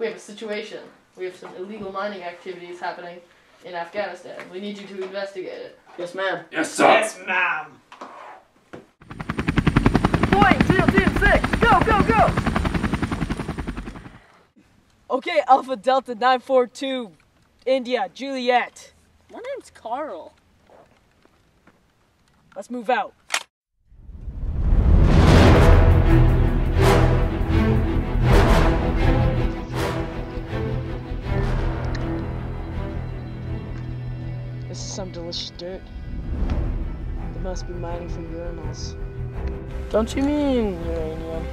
We have a situation. We have some illegal mining activities happening in Afghanistan. We need you to investigate it. Yes, ma'am. Yes, sir. Yes, ma'am. Point zero zero six. Go go go. Okay, Alpha Delta 942, India, Juliet. My name's Carl. Let's move out. Some delicious dirt. They must be mining for urinals. Don't you mean uranium?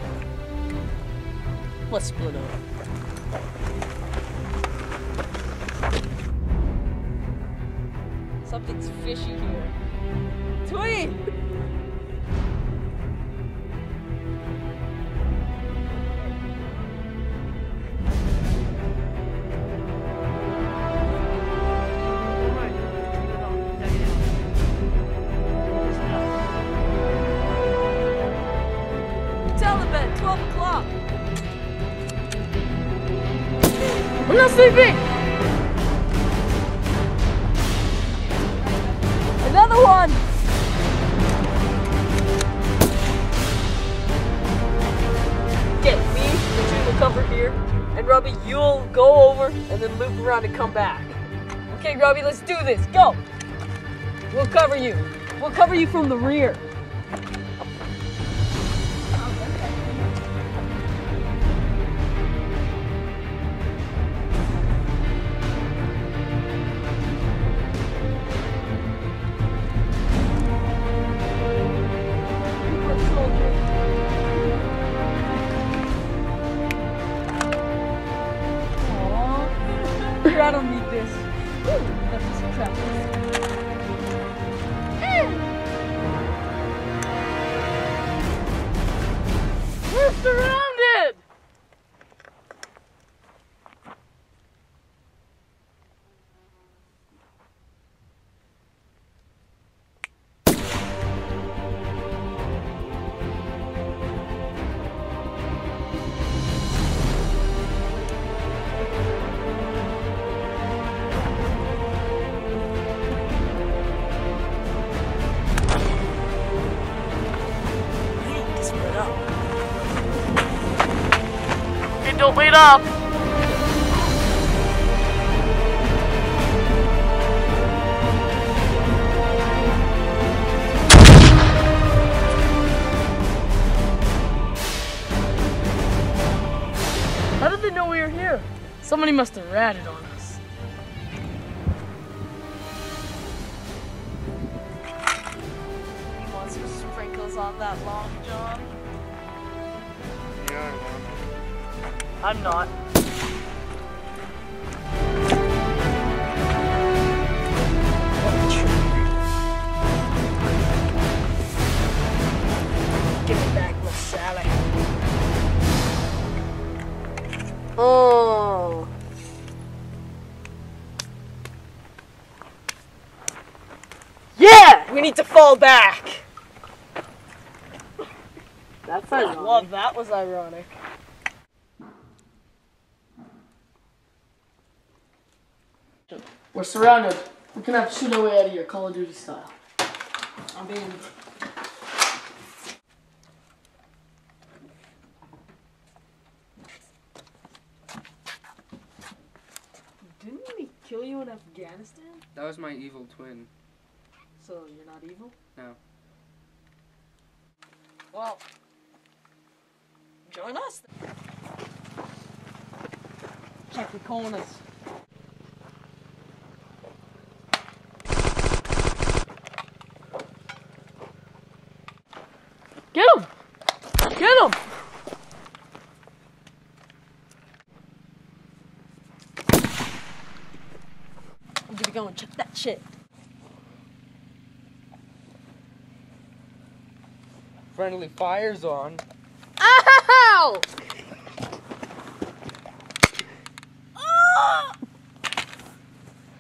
Let's split up. Something's fishy here. Tweet! I'm not sleeping. Another one! Get me, between the cover here, and Robbie, you'll go over and then loop around and come back. Okay, Robbie, let's do this. Go! We'll cover you. We'll cover you from the rear. Just a trap. Hey, don't up. How did they know we were here? Somebody must have ratted on us. You want some sprinkles on that long john? I'm not. Give it back, little Sally. Oh. Yeah! We need to fall back. That's Well, that was ironic. We're surrounded. We're gonna have to shoot our way out of here, Call of Duty style. I'm in. Didn't we kill you in Afghanistan? That was my evil twin. So you're not evil? No. Well, join us. Check the corners. Get him! Get him! I'm gonna go and check that shit. Friendly fire's on. Ow! Ah!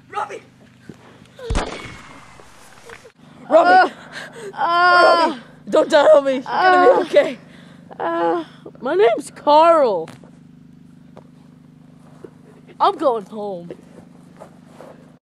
Robbie! Robbie! Robbie! Ah! Don't die on me. You're gonna be ah! okay. Uh, my name's Carl. I'm going home.